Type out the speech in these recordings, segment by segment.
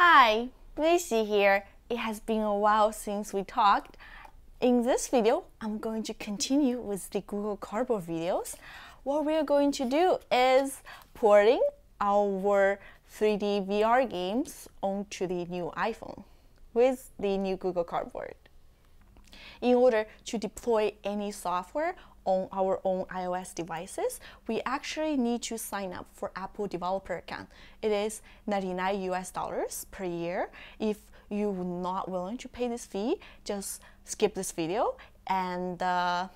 Hi, Lucy here. It has been a while since we talked. In this video, I'm going to continue with the Google Cardboard videos. What we are going to do is porting our 3D VR games onto the new iPhone with the new Google Cardboard. In order to deploy any software on our own iOS devices, we actually need to sign up for Apple developer account. It is 99 US dollars per year. If you're not willing to pay this fee, just skip this video and uh,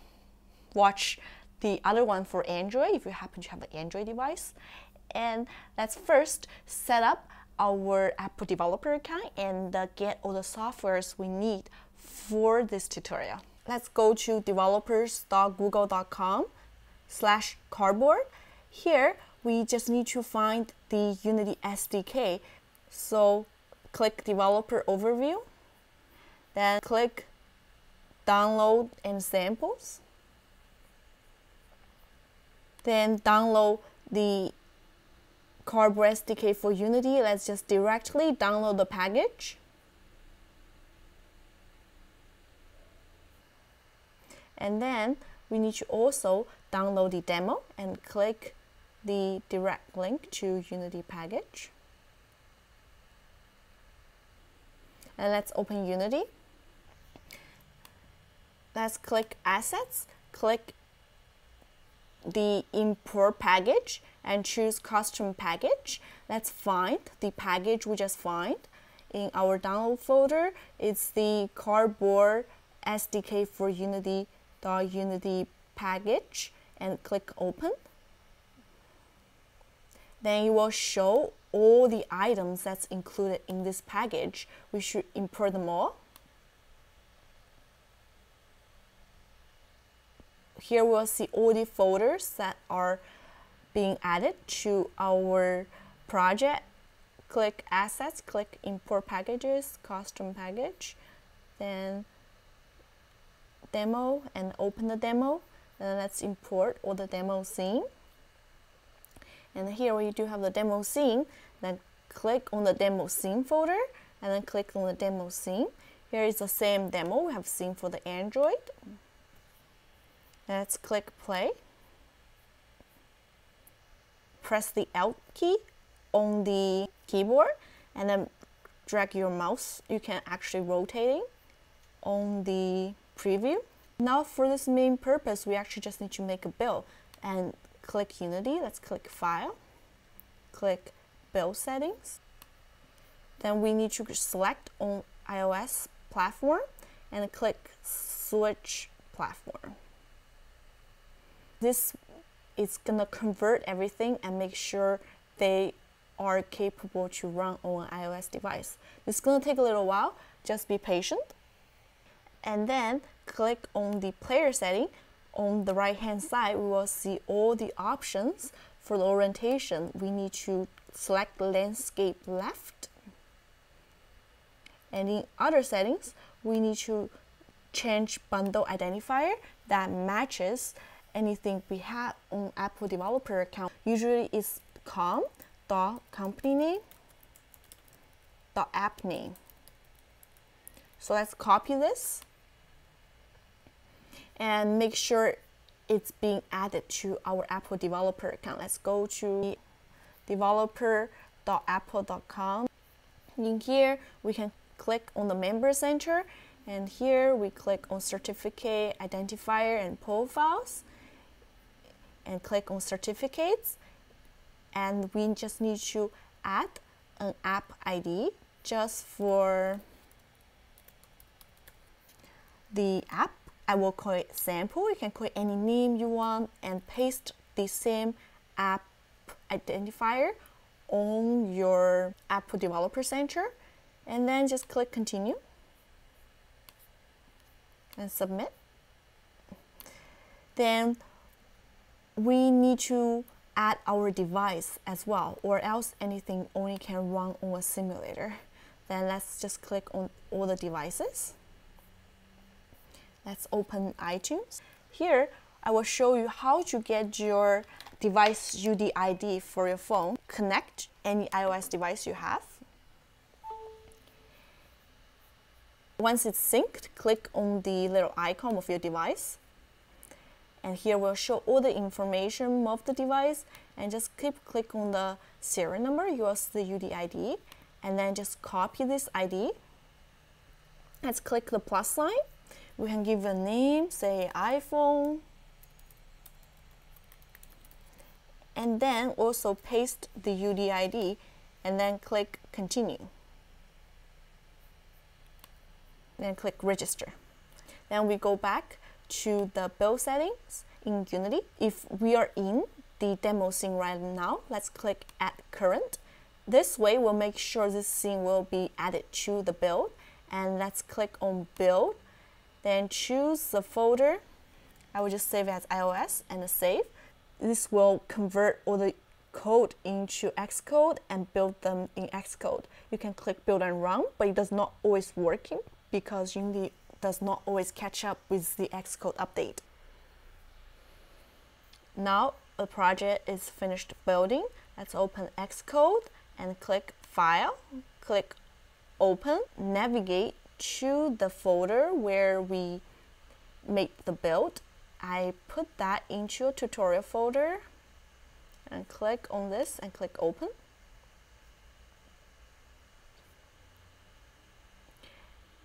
watch the other one for Android if you happen to have an Android device. And let's first set up our Apple developer account and uh, get all the softwares we need for this tutorial let's go to developers.google.com slash cardboard. Here, we just need to find the Unity SDK. So click developer overview, then click download and samples. Then download the Cardboard SDK for Unity. Let's just directly download the package. And then we need to also download the demo and click the direct link to Unity package. And let's open Unity. Let's click Assets, click the import package and choose custom package. Let's find the package we just find. In our download folder, it's the cardboard SDK for Unity the Unity package and click open. Then it will show all the items that's included in this package. We should import them all. Here we'll see all the folders that are being added to our project. Click Assets, click Import Packages, Custom Package. Then demo and open the demo. And let's import all the demo scene. And here we do have the demo scene. Then click on the demo scene folder and then click on the demo scene. Here is the same demo we have seen for the Android. Let's click play. Press the Alt key on the keyboard and then drag your mouse. You can actually rotating on the preview. Now for this main purpose, we actually just need to make a build and click Unity. Let's click File, click Build Settings. Then we need to select on iOS platform and click Switch Platform. This is gonna convert everything and make sure they are capable to run on an iOS device. It's gonna take a little while, just be patient and then click on the player setting. On the right hand side, we will see all the options for the orientation. We need to select landscape left. And in other settings, we need to change bundle identifier that matches anything we have on Apple developer account. Usually it's com dot company name dot app name. So let's copy this and make sure it's being added to our Apple developer account. Let's go to developer.apple.com. In here, we can click on the member center and here we click on certificate identifier and profiles and click on certificates and we just need to add an app ID just for the app I will call it sample. You can call any name you want and paste the same app identifier on your Apple Developer Center and then just click continue and submit. Then we need to add our device as well or else anything only can run on a simulator. Then let's just click on all the devices. Let's open iTunes. Here, I will show you how to get your device UDID for your phone. Connect any iOS device you have. Once it's synced, click on the little icon of your device. And here we'll show all the information of the device and just keep click on the serial number, use the UDID, and then just copy this ID. Let's click the plus sign. We can give a name, say iPhone, and then also paste the UDID and then click continue. Then click register. Then we go back to the build settings in Unity. If we are in the demo scene right now, let's click add current. This way we'll make sure this scene will be added to the build and let's click on build then choose the folder I will just save it as iOS and save this will convert all the code into Xcode and build them in Xcode. You can click build and run, but it does not always working because Unity does not always catch up with the Xcode update. Now the project is finished building. Let's open Xcode and click File, click Open, navigate to the folder where we made the build I put that into a tutorial folder and click on this and click open.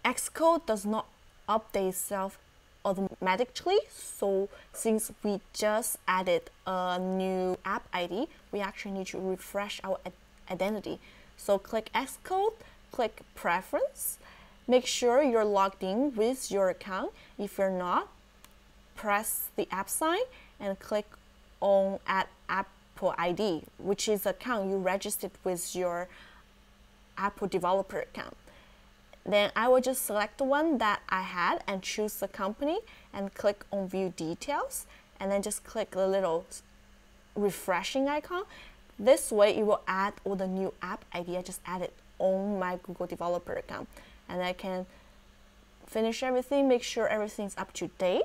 Xcode does not update itself automatically so since we just added a new app ID we actually need to refresh our identity so click Xcode click preference make sure you're logged in with your account if you're not press the app sign and click on add Apple ID, which is account you registered with your Apple developer account. Then I will just select the one that I had and choose the company and click on view details and then just click the little refreshing icon. This way it will add all the new app ID I just added on my Google developer account and I can finish everything, make sure everything's up to date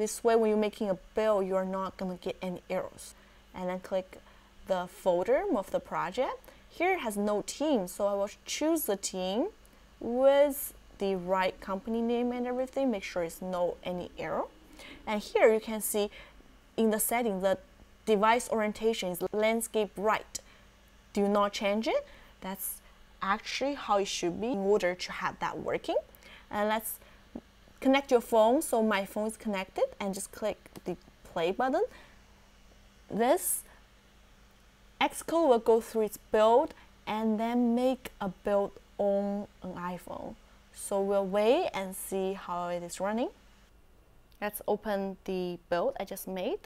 this way, when you're making a build, you're not going to get any errors. And then click the folder of the project. Here it has no team, so I will choose the team with the right company name and everything. Make sure it's no any error. And here you can see in the setting the device orientation is landscape right. Do not change it. That's actually how it should be in order to have that working. And let's connect your phone so my phone is connected and just click the play button. This Xcode will go through its build and then make a build on an iPhone. So we'll wait and see how it is running. Let's open the build I just made.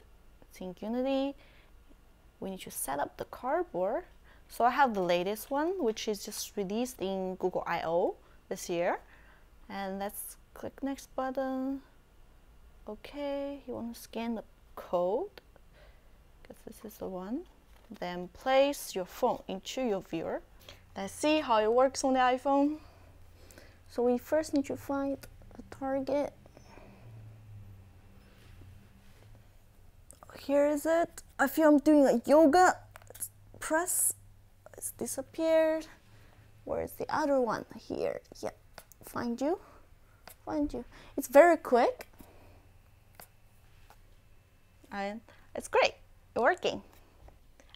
In Unity. We need to set up the cardboard so I have the latest one which is just released in Google I.O. this year. And let's click next button. Okay you want to scan the code? Because this is the one. Then place your phone into your viewer. Let's see how it works on the iPhone. So we first need to find the target. Here is it. I feel I'm doing a yoga press disappeared where's the other one here yep find you find you. It's very quick. And it's great. Working.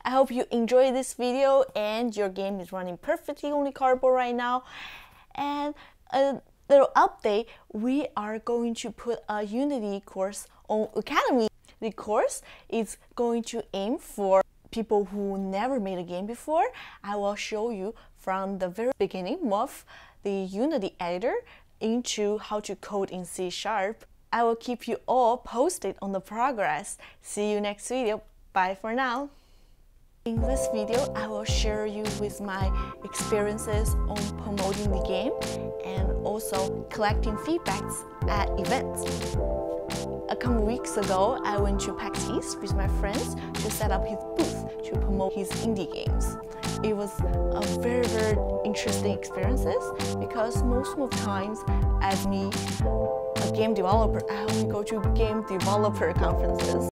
I hope you enjoy this video and your game is running perfectly on the cardboard right now. And a little update, we are going to put a Unity course on Academy. The course is going to aim for people who never made a game before. I will show you from the very beginning of the Unity editor into how to code in C Sharp. I will keep you all posted on the progress. See you next video. Bye for now. In this video, I will share you with my experiences on promoting the game and also collecting feedbacks at events. Couple weeks ago, I went to East with my friends to set up his booth to promote his indie games. It was a very very interesting experiences because most of the times as me a game developer I only go to game developer conferences